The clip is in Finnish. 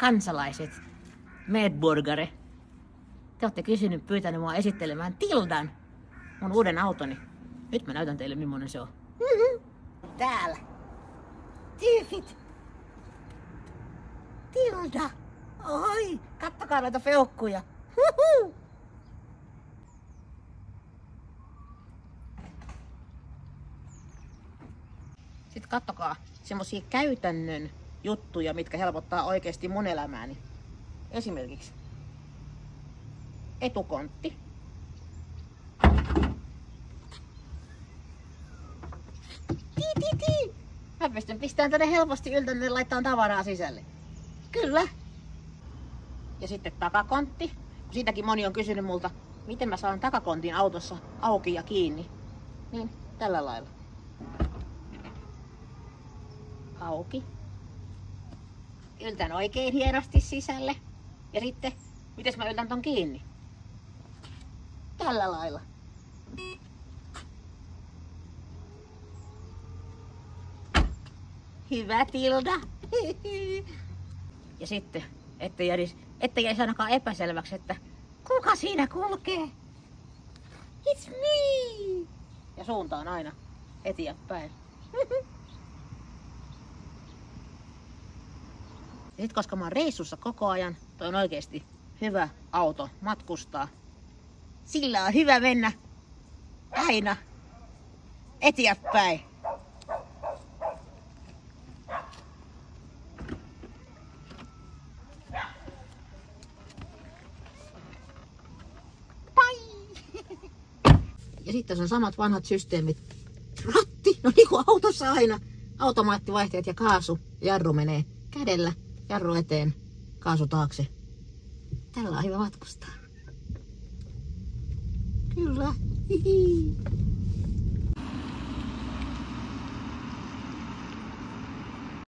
kansalaiset, medborgare. Te olette kysynyt, pyytänyt mua esittelemään Tildan, mun uuden autoni. Nyt mä näytän teille, millainen se on. Täällä. Tyyfit. Tilda. Oi, kattokaa noita peukkuja. Huhu. Sitten kattokaa semmosia käytännön juttuja, mitkä helpottaa oikeasti mun elämääni. Esimerkiksi etukontti. Tii, tii, tii. Mä pystyn pistämään tänne helposti yltänne ja laittaa tavaraa sisälle. Kyllä. Ja sitten takakontti. Siitäkin moni on kysynyt multa, miten mä saan takakontin autossa auki ja kiinni. Niin, tällä lailla. Auki. Yltän oikein hienosti sisälle. Ja sitten, miten mä yltän ton kiinni? Tällä lailla. Hyvä Tilda. Ja sitten, ettei jäisi, ettei jäisi ainakaan epäselväksi, että kuka siinä kulkee? It's me! Ja suuntaan aina eteenpäin. Ja sit koska mä oon reissussa koko ajan, toi on oikeesti hyvä auto matkustaa. Sillä on hyvä mennä aina eteenpäin. Ja sitten on samat vanhat systeemit. Ratti, no niin kuin autossa aina. Automaattivaihteet ja kaasu. Jarru menee kädellä. Jarru eteen, kaasu taakse. Tällä on hyvä matkustaa. Kyllä. Hihi.